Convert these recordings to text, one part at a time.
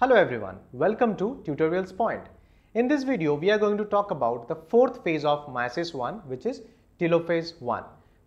Hello everyone, welcome to Tutorials Point. In this video, we are going to talk about the fourth phase of meiosis 1 which is telophase 1.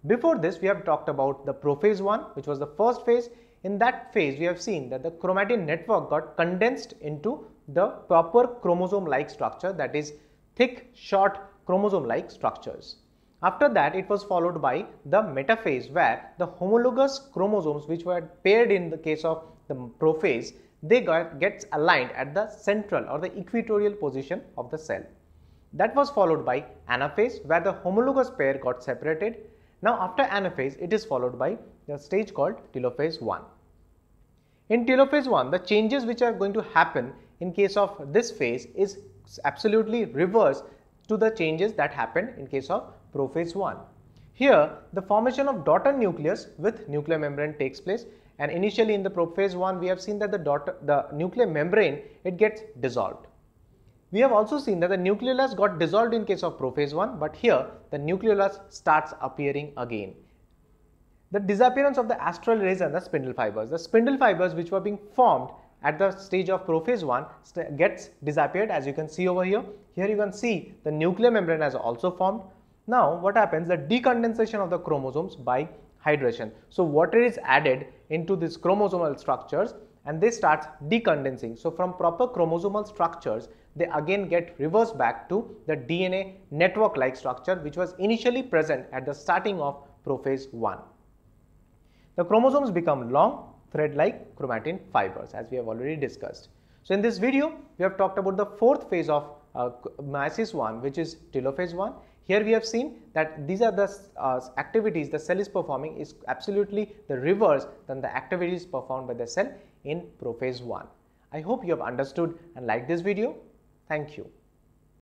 Before this, we have talked about the prophase 1 which was the first phase. In that phase, we have seen that the chromatin network got condensed into the proper chromosome-like structure that is thick, short chromosome-like structures. After that, it was followed by the metaphase where the homologous chromosomes which were paired in the case of the prophase, they got, gets aligned at the central or the equatorial position of the cell. That was followed by anaphase where the homologous pair got separated. Now after anaphase, it is followed by the stage called telophase 1. In telophase 1, the changes which are going to happen in case of this phase is absolutely reverse to the changes that happened in case of prophase 1. Here, the formation of daughter nucleus with nuclear membrane takes place and initially in the prophase 1 we have seen that the, daughter, the nuclear membrane it gets dissolved. We have also seen that the nucleolus got dissolved in case of prophase 1 but here the nucleolus starts appearing again. The disappearance of the astral rays and the spindle fibers. The spindle fibers which were being formed at the stage of prophase 1 gets disappeared as you can see over here. Here you can see the nuclear membrane has also formed. Now what happens the decondensation of the chromosomes by hydration. So water is added into these chromosomal structures and they start decondensing. So from proper chromosomal structures they again get reversed back to the DNA network like structure which was initially present at the starting of prophase 1. The chromosomes become long thread-like chromatin fibers as we have already discussed. So in this video, we have talked about the fourth phase of uh, meiosis 1 which is telophase 1. Here we have seen that these are the uh, activities the cell is performing is absolutely the reverse than the activities performed by the cell in prophase 1. I hope you have understood and liked this video. Thank you.